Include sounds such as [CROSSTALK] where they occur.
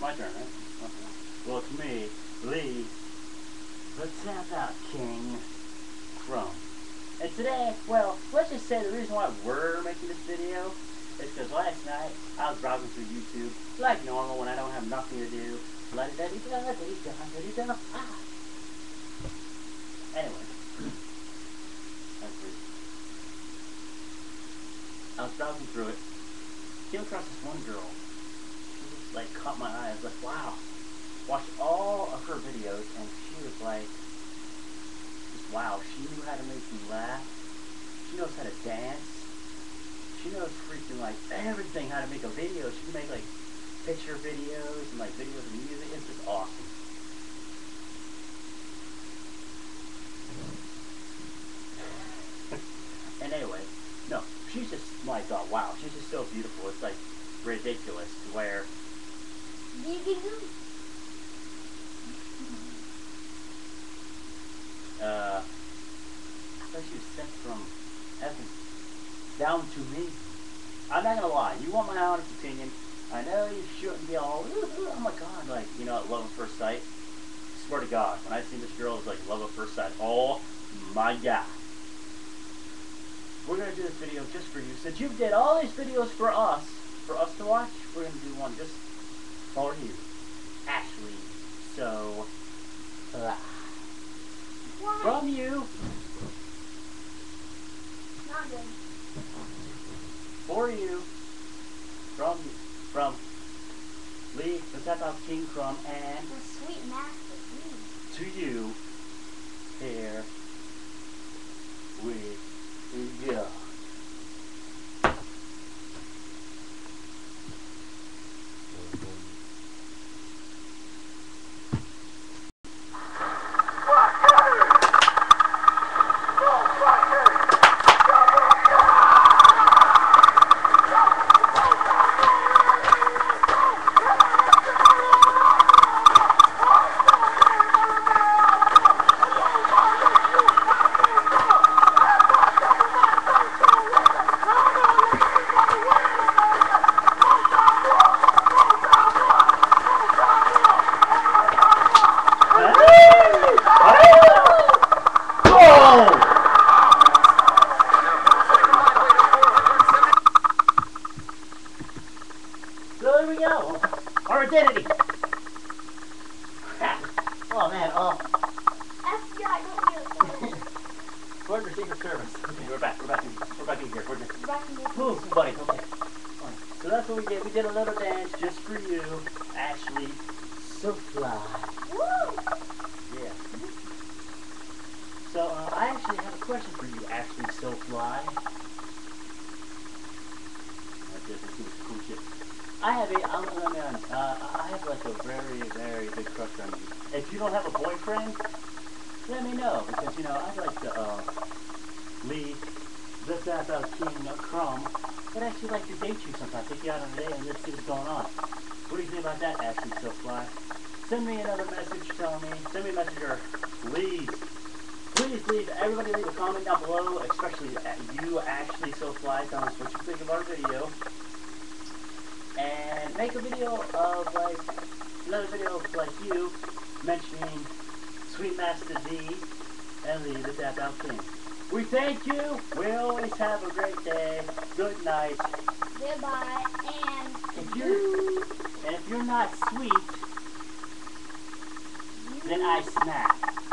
my turn, right? Well, it's me, Lee, the Out King from. And today, well, let's just say the reason why we're making this video is because last night I was browsing through YouTube like normal when I don't have nothing to do. Anyway. I was browsing through it. Came across this one girl. Like caught my eye. I was like, wow. Watched all of her videos and she was like, just wow. She knew how to make me laugh. She knows how to dance. She knows freaking like everything how to make a video. She can make like picture videos and like videos of music. It's just awesome. [LAUGHS] and anyway, no, she's just like, oh wow, she's just so beautiful. It's like ridiculous to where uh, I thought she was sent from heaven down to me. I'm not gonna lie, you want my honest opinion. I know you shouldn't be all, oh my god, like, you know, love at first sight. Swear to God, when I seen this girl, it was like love at first sight. Oh my god. We're gonna do this video just for you. Since you did all these videos for us, for us to watch, we're gonna do one just for you. Ashley. So, uh, from you, Not good. for you, from from Lee, the King Crum, and The sweet master. Mm. to you, here we go. Go! So there we go. Our identity. oh man, oh. FBI, don't do it. [LAUGHS] Where's the Secret Service? Okay, we're back. We're back in, we're back in here. We're just, Back in the Move, buddy. Okay. So that's what we did. We did a little dance just for you, Ashley. So fly. Woo! Yeah. So uh, I actually have a question for you, Ashley So Fly. Like this, this is cool shit. I have a, I'm, I'm, I'm, uh, I have like a very, very big crush on you. If you don't have a boyfriend, let me know because you know I'd like to uh, leave the South Out King uh, Crum. I'd actually like to date you sometime. Take you out on a date and let's see what's going on. What do you think about that, Ashley So Fly? Send me another message telling me. Send me a message or please. Please leave, everybody leave a comment down below, especially you, Ashley So Fly. Tell us what you think of our video. And make a video of like, another video of like you mentioning Sweet Master D and the Tap Out King. We thank you. We always have a great day. Good night. Goodbye. And If you and if you're not sweet, then I snap.